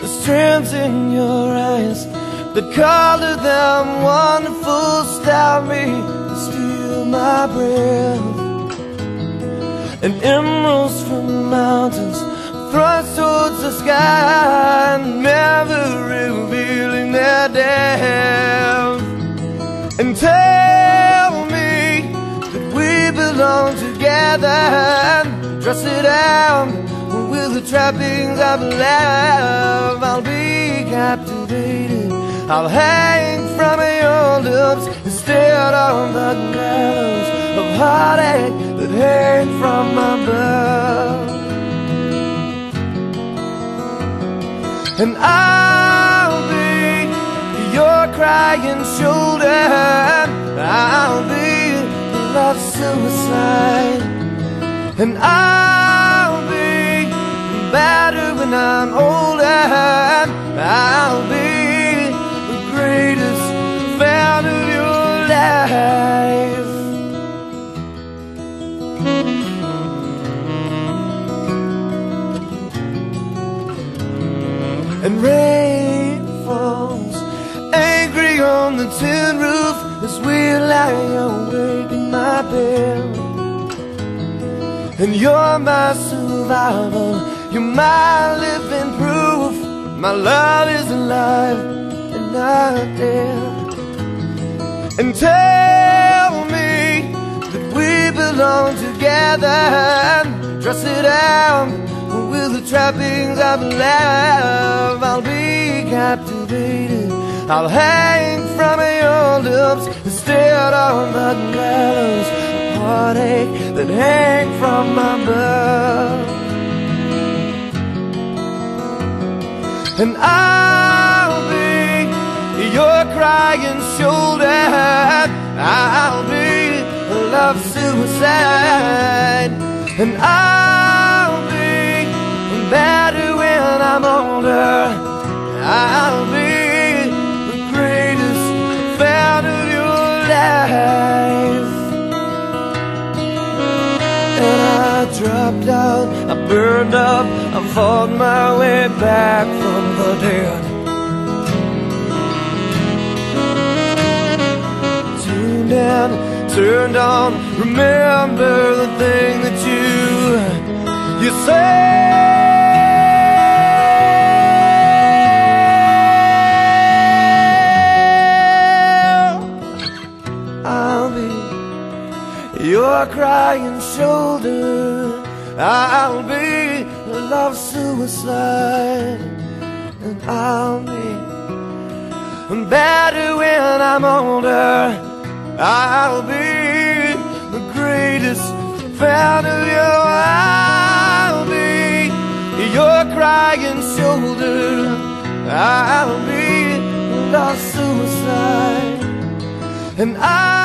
The strands in your eyes that color them wonderful starry steal my breath. And emeralds from mountains thrust towards the sky never revealing their depth. And tell me that we belong together dress it out with the trappings of love I'll be captivated I'll hang from your lips instead of the gallows of heartache that hang from above. And I'll be your crying shoulder. I'll be love suicide. And I'll be better when I'm older. I'll be the greatest fan of your life. And rain falls angry on the tin roof as we lie awake And you're my survival, you're my living proof. My love is alive and not dead. And tell me that we belong together. Dress it out with the trappings of love. I'll be captivated. I'll hang from your lips instead of the gallows heartache that hang from above. And I'll be your crying shoulder. I'll be a love suicide. And I'll dropped out, I burned up. I fought my way back from the dead. And turned on. Remember the thing that you You said. I'll be your crying shoulder I'll be a love suicide And I'll be better when I'm older I'll be the greatest fan of you. I'll be your crying shoulder. I'll be a love suicide. And I